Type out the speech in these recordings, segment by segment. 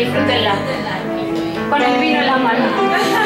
disfrútenla. Con el vino en la mano.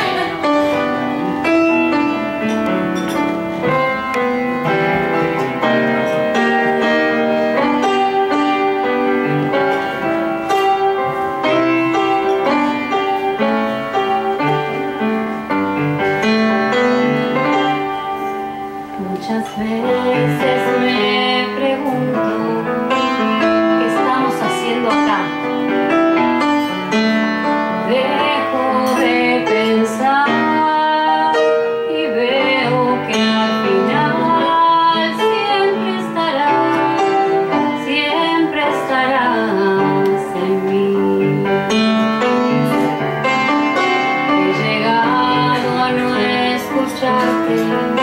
shopping.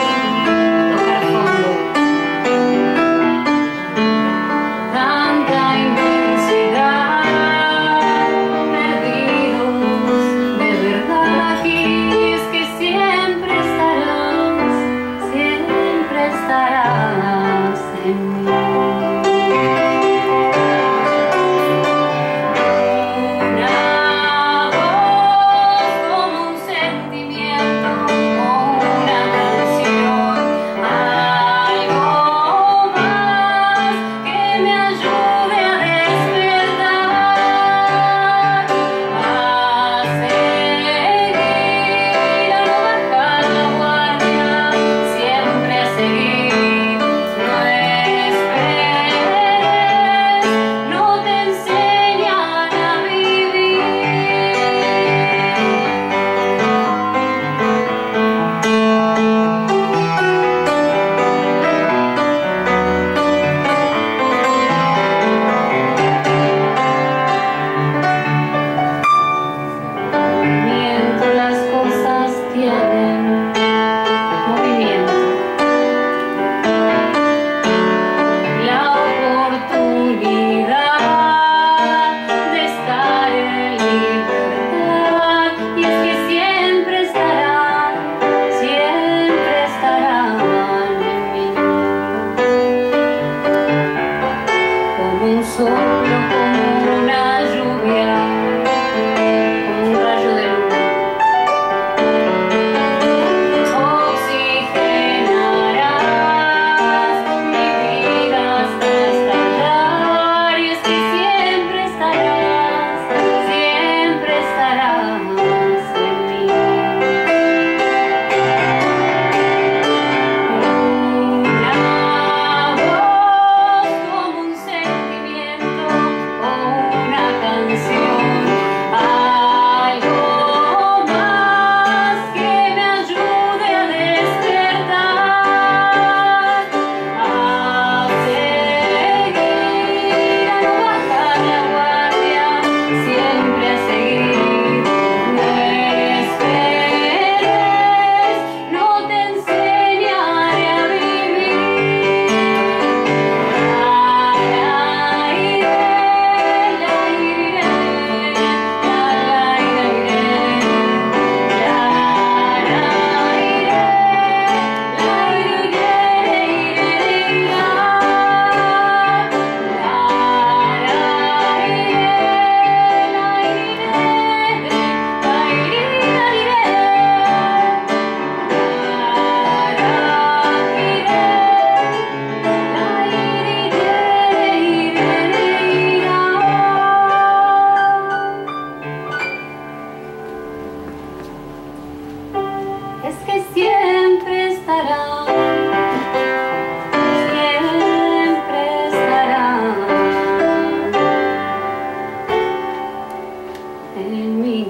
in me.